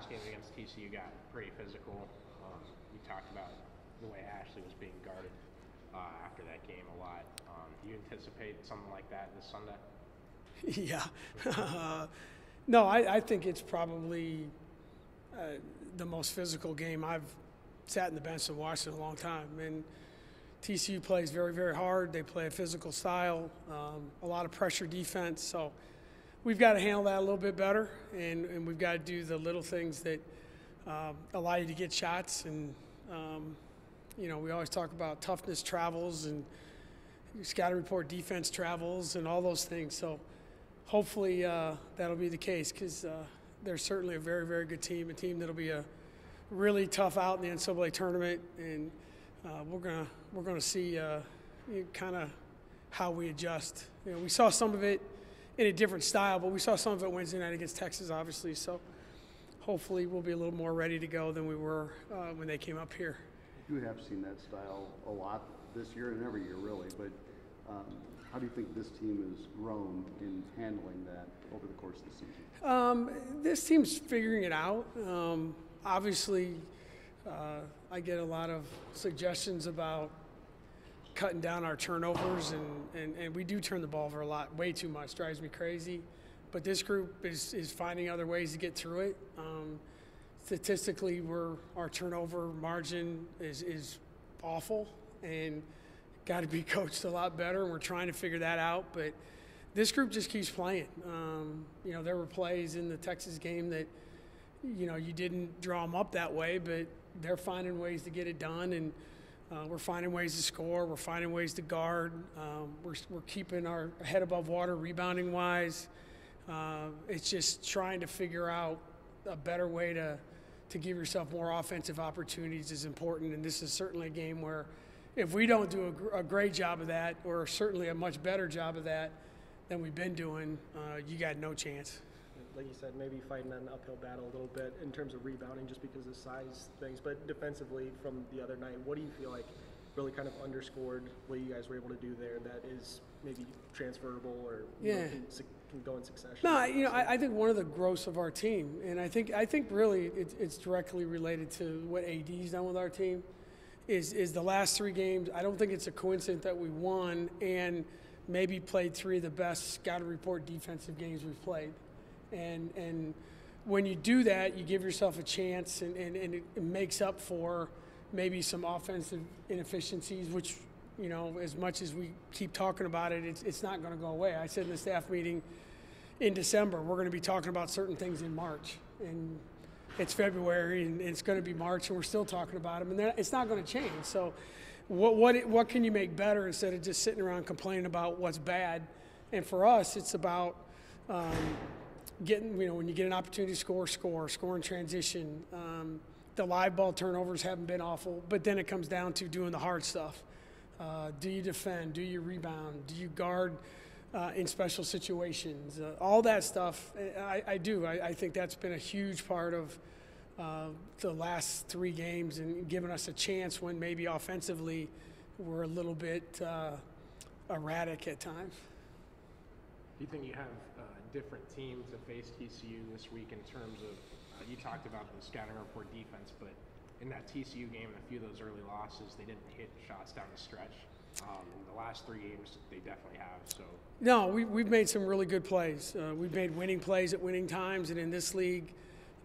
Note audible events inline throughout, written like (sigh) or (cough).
last game against TCU got pretty physical. Um, you talked about the way Ashley was being guarded uh, after that game a lot. Um, do you anticipate something like that this Sunday? (laughs) yeah. (laughs) no, I, I, think it's probably uh, the most physical game I've sat in the bench and watched in a long time. And TCU plays very, very hard. They play a physical style, um, a lot of pressure defense. So we've got to handle that a little bit better, and, and we've got to do the little things that um, allow you to get shots. And, um, you know, we always talk about toughness travels and scouting report defense travels and all those things. So hopefully uh, that'll be the case because uh, they're certainly a very, very good team, a team that'll be a really tough out in the NCAA tournament. And uh, we're gonna we're gonna see uh, kind of how we adjust. You know, we saw some of it in a different style, but we saw some of it Wednesday night against Texas, obviously. So hopefully we'll be a little more ready to go than we were uh, when they came up here. You have seen that style a lot this year and every year, really. But um, how do you think this team has grown in handling that over the course of the season? Um, this team's figuring it out. Um, obviously uh, I get a lot of suggestions about cutting down our turnovers, and, and, and we do turn the ball over a lot, way too much, drives me crazy. But this group is, is finding other ways to get through it. Um, statistically, we're, our turnover margin is, is awful and got to be (laughs) coached a lot better, and we're trying to figure that out. But this group just keeps playing. Um, you know, there were plays in the Texas game that, you know, you didn't draw them up that way, but they're finding ways to get it done, and uh, we're finding ways to score. We're finding ways to guard. Um, we're, we're keeping our head above water rebounding wise. Uh, it's just trying to figure out a better way to to give yourself more offensive opportunities is important, and this is certainly a game where if we don't do a, a great job of that, or certainly a much better job of that than we've been doing, uh, you got no chance like you said, maybe fighting an uphill battle a little bit in terms of rebounding just because of size things. But defensively, from the other night, what do you feel like really kind of underscored what you guys were able to do there that is maybe transferable or yeah. Can, can, go in succession? No, you know, I, I, think one of the growths of our team, and I think I think really it, it's directly related to what AD's done with our team, is is the last three games. I don't think it's a coincidence that we won and maybe played three of the best scouting report defensive games we've played and and when you do that, you give yourself a chance, and, and, and it makes up for maybe some offensive inefficiencies, which you know, as much as we keep talking about it, it's, it's not going to go away. I said in the staff meeting in December, we're going to be talking about certain things in March, and it's February, and it's going to be March, and we're still talking about them, and it's not going to change. So, what what what can you make better instead of just sitting around complaining about what's bad? And for us, it's about um, getting, you know, when you get an opportunity to score, score, score in transition. Um, the live ball turnovers haven't been awful, but then it comes down to doing the hard stuff. Uh, do you defend? Do you rebound? Do you guard uh, in special situations? Uh, all that stuff, I, I do. I, I, think that's been a huge part of uh, the last three games and giving us a chance when maybe offensively we're a little bit uh, erratic at times. Do you think you have different team to face TCU this week in terms of uh, you talked about the scouting report defense, but in that TCU game and a few of those early losses, they didn't hit shots down the stretch. Um, in the last three games, they definitely have. So no, we, we've made some really good plays. Uh, we've made winning plays at winning times, and in this league,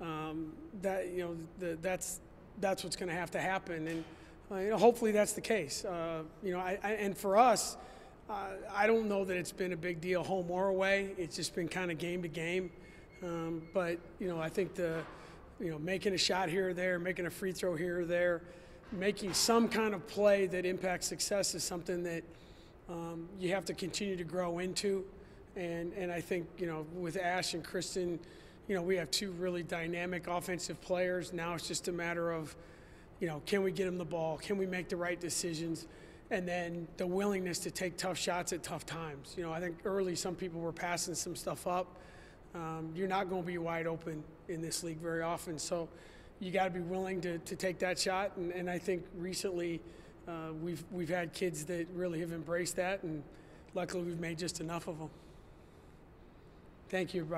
um, that you know the, that's that's what's going to have to happen, and uh, you know hopefully that's the case. Uh, you know, I, I, and for us uh, I don't know that it's been a big deal home or away. It's just been kind of game to game. Um, but you know, I think the you know making a shot here or there, making a free throw here or there, making some kind of play that impacts success is something that um, you have to continue to grow into. And and I think you know with Ash and Kristen, you know we have two really dynamic offensive players. Now it's just a matter of you know can we get them the ball? Can we make the right decisions? And then the willingness to take tough shots at tough times. You know, I think early some people were passing some stuff up. Um, you're not going to be wide open in this league very often, so you got to be willing to, to take that shot. And, and I think recently uh, we've we've had kids that really have embraced that, and luckily we've made just enough of them. Thank you, everybody.